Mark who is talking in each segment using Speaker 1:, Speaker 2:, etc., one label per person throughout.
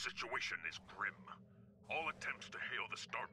Speaker 1: situation is grim. All attempts to hail the start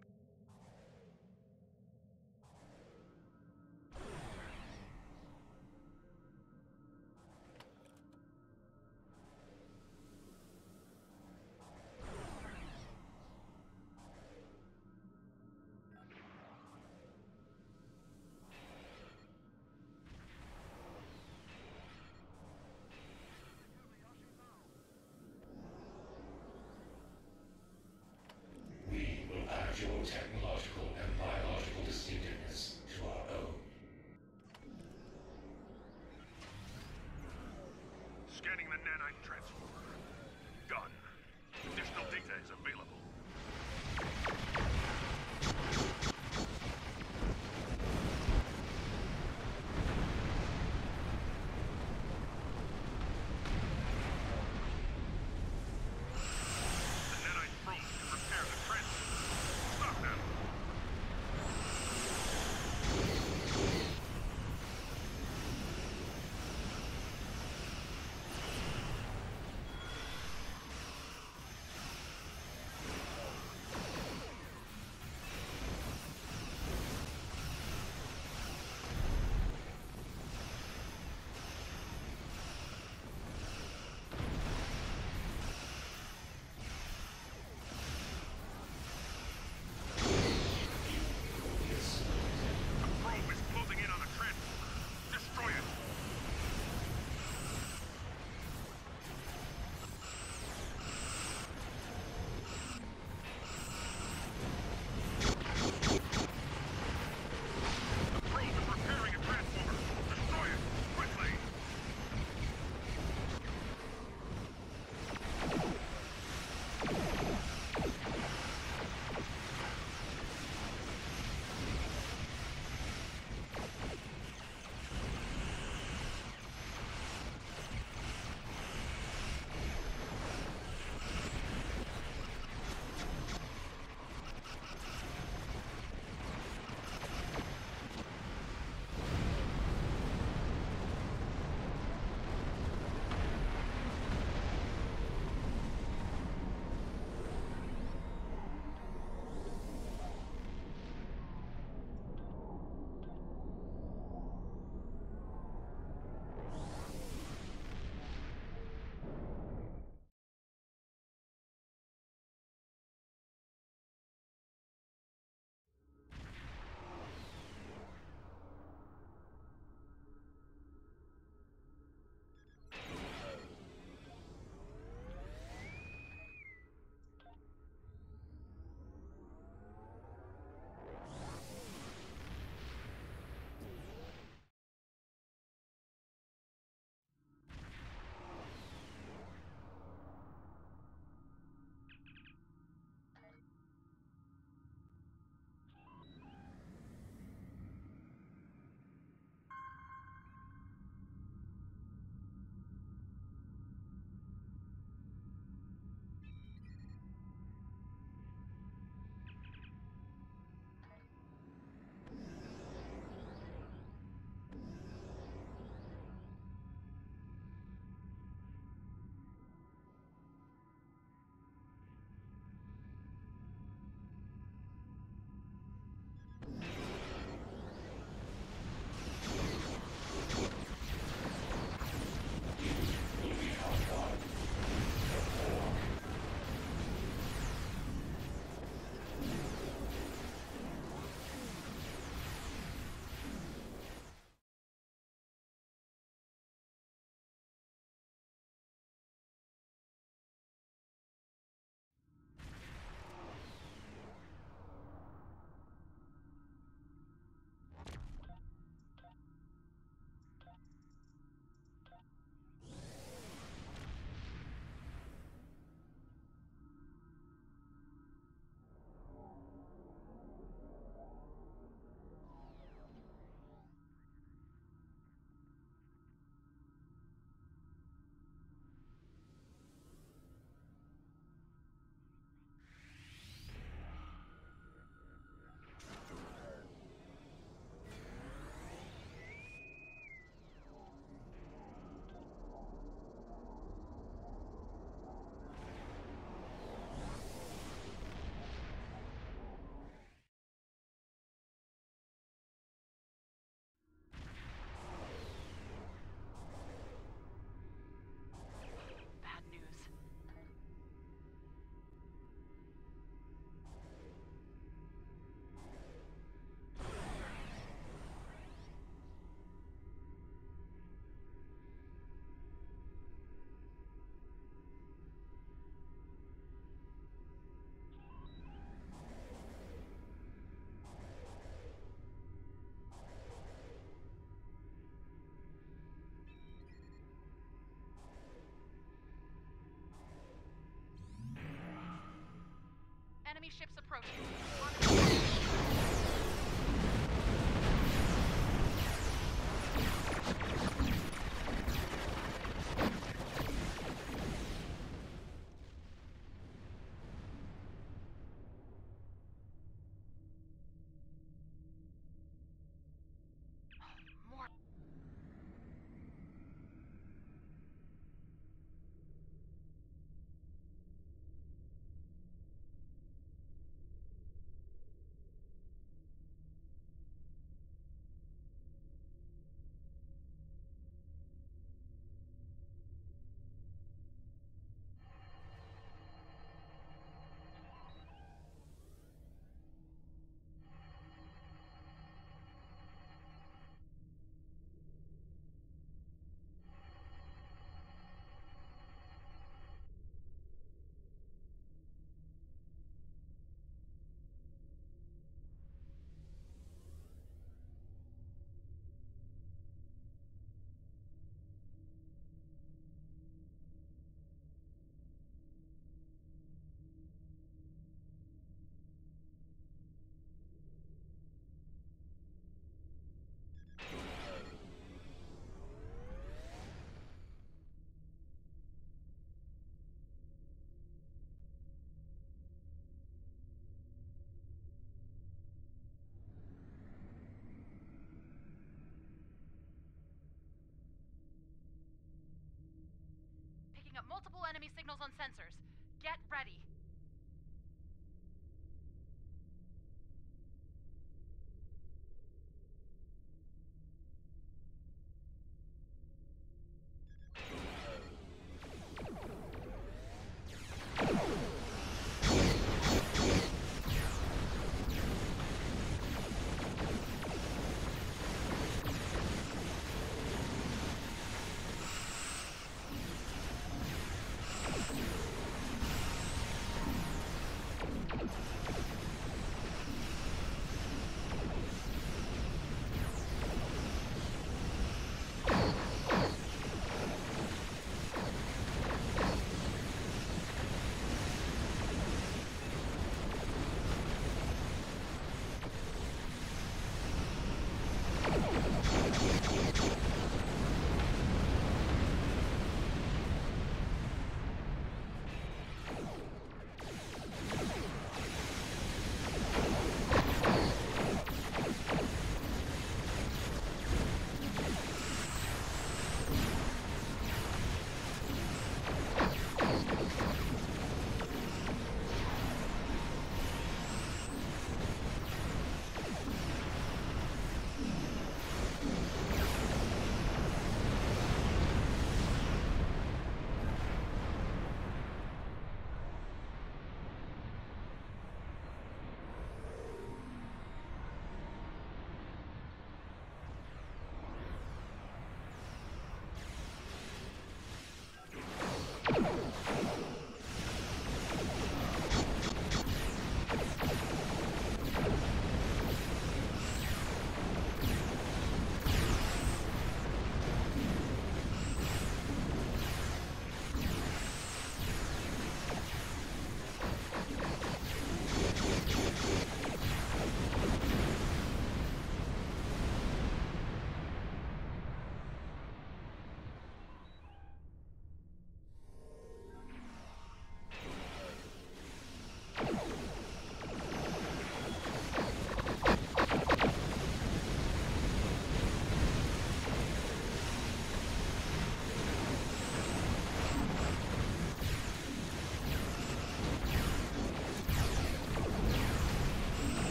Speaker 2: Done. Additional data is available. Up multiple enemy signals on sensors. Get ready.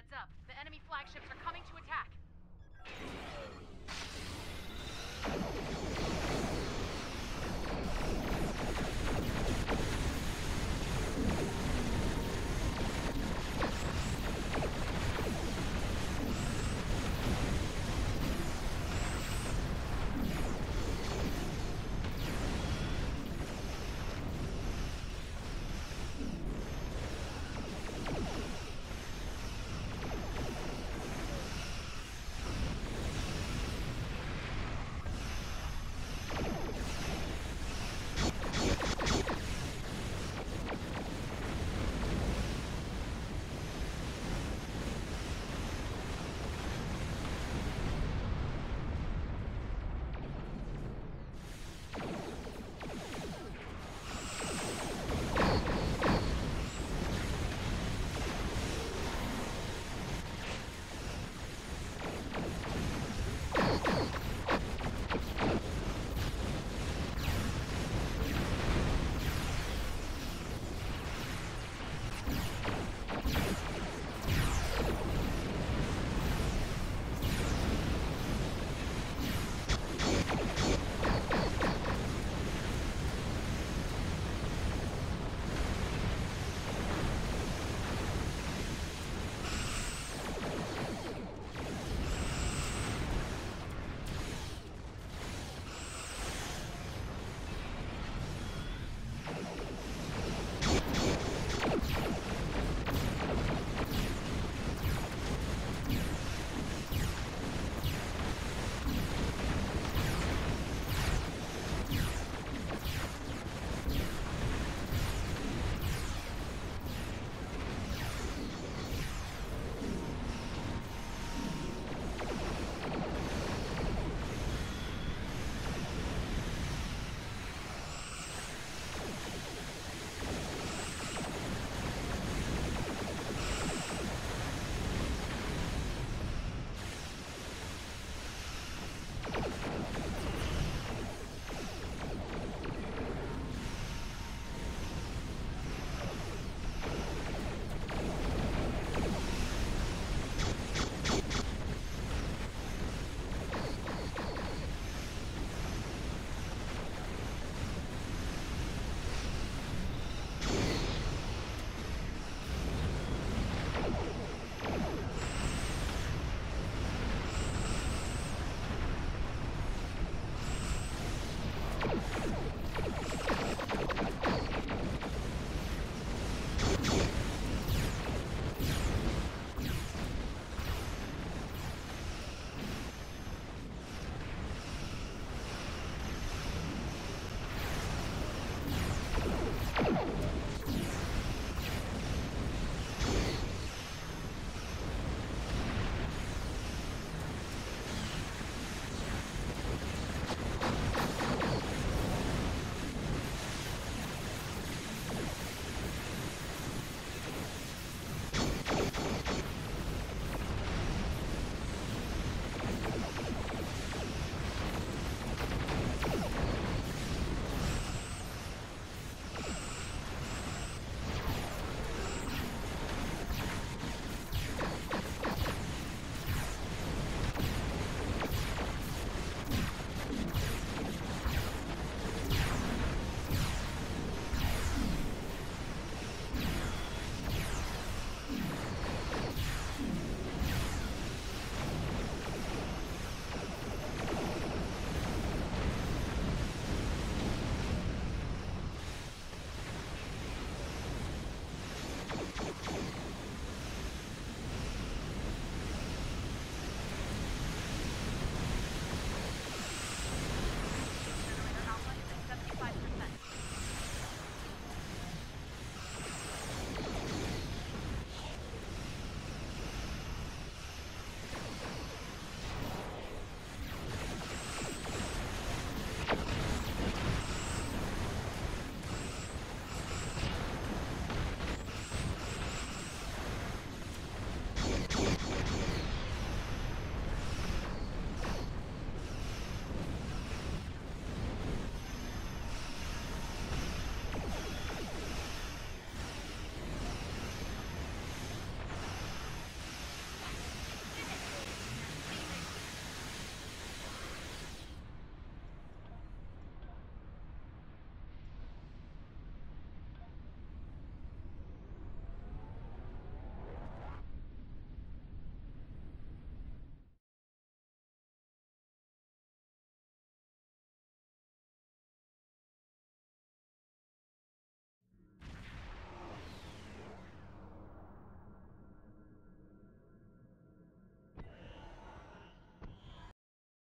Speaker 2: Heads up, the enemy flagships are coming to attack.